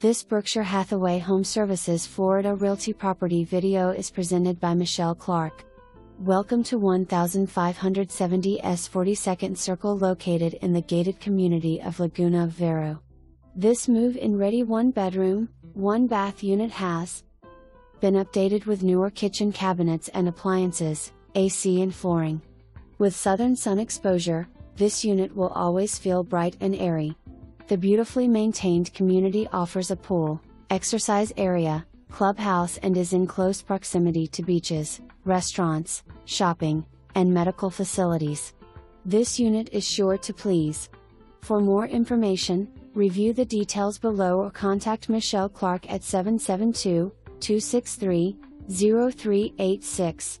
This Berkshire Hathaway Home Services Florida Realty property video is presented by Michelle Clarke. Welcome to 1570 S 42nd Circle located in the gated community of Laguna Vero. This move-in ready one bedroom, one bath unit has been updated with newer kitchen cabinets and appliances, AC and flooring. With southern sun exposure, this unit will always feel bright and airy. The beautifully maintained community offers a pool, exercise area, clubhouse and is in close proximity to beaches, restaurants, shopping, and medical facilities. This unit is sure to please. For more information, review the details below or contact Michelle Clarke at 772 263 0386.